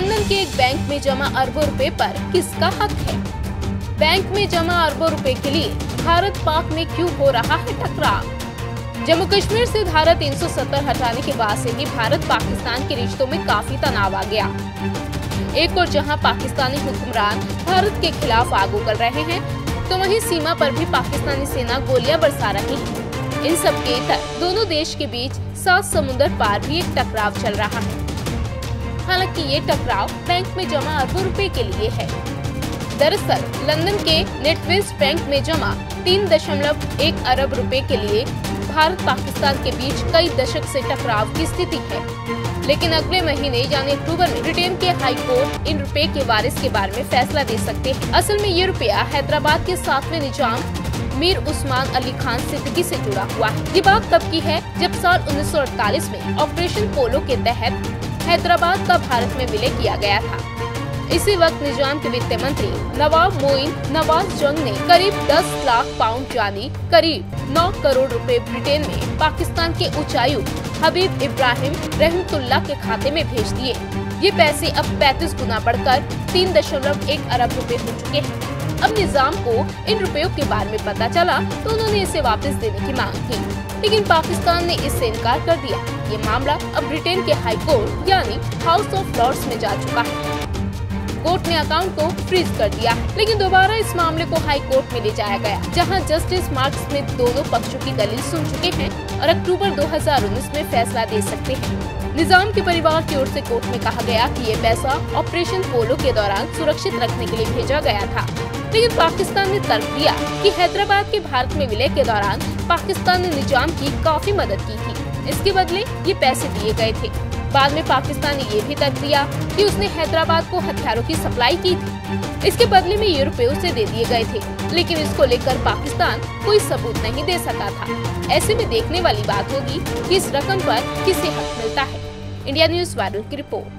London के एक bank में जमा अरबों रुपए पर किसका हक है? बैंक में जमा अरबों रुपए के लिए भारत पाक में क्यों हो रहा है टकराव? जम्मू कश्मीर से धारा 370 हटाने के बाद से ही भारत पाकिस्तान के रिश्तों में काफ़ी तनाव आ गया। एक और जहाँ पाकिस्तानी हुक्मरान भारत के खिलाफ आग उगल रहे हैं तो वहीं सीमा पर भी पाकिस्तानी सेना गोलियाँ बरसा रही है। इन सब के दोनों देश के बीच सात समुद्र पार भी एक टकराव चल रहा है। हालाँकि ये टकराव बैंक में जमा अरबों रुपए के लिए है। दरअसल, लंदन के नेटवेस्ट बैंक में जमा तीन दशमलव एक अरब रुपए के लिए भारत पाकिस्तान के बीच कई दशक से टकराव की स्थिति है। लेकिन अगले महीने, यानी अक्टूबर में, ब्रिटेन के हाई कोर्ट इन रुपए के वारिस के बारे में फैसला दे सकते हैं। असल में ये रुपया हैदराबाद के सातवें निज़ाम मीर उस्मान अली खान सिद्दीकी से जुड़ा हुआ है। ये बात तब की है जब साल 1948 में ऑपरेशन पोलो के तहत हैदराबाद का भारत में विलय किया गया था। इसी वक्त निज़ाम के वित्त मंत्री नवाब मोइन नवाज़ जंग ने करीब 10 लाख पाउंड, यानी करीब 9 करोड़ रुपए ब्रिटेन में पाकिस्तान के उच्चायुक्त हबीब इब्राहिम रहमतुल्ला के खाते में भेज दिए। ये पैसे अब 35 गुना बढ़कर तीन दशमलव एक अरब रुपए हो चुके हैं। अब निज़ाम को इन रुपयों के बारे में पता चला तो उन्होंने इसे वापस देने की मांग की। लेकिन पाकिस्तान ने इससे इनकार कर दिया। ये मामला अब ब्रिटेन के हाई कोर्ट, यानी हाउस ऑफ़ लॉर्ड्स में जा चुका है। कोर्ट ने अकाउंट को फ्रीज कर दिया लेकिन दोबारा इस मामले को हाई कोर्ट में ले जाया गया, जहाँ जस्टिस मार्क स्मिथ दोनों पक्षों की दलील सुन चुके हैं और अक्टूबर 2019 में फैसला दे सकते हैं। निज़ाम के परिवार की ओर से कोर्ट में कहा गया कि ये पैसा ऑपरेशन पोलो के दौरान सुरक्षित रखने के लिए भेजा गया था। लेकिन पाकिस्तान ने तर्क दिया कि हैदराबाद के भारत में विलय के दौरान पाकिस्तान ने निज़ाम की काफ़ी मदद की थी। इसके बदले ये पैसे दिए गए थे। बाद में पाकिस्तान ने ये भी तर्क दिया कि उसने हैदराबाद को हथियारों की सप्लाई की थी। इसके बदले में ये रुपए उसे दे दिए गए थे। लेकिन इसको लेकर पाकिस्तान कोई सबूत नहीं दे सका था। ऐसे में देखने वाली बात होगी कि इस रकम पर किसे हक मिलता है। इंडिया न्यूज वायरल की रिपोर्ट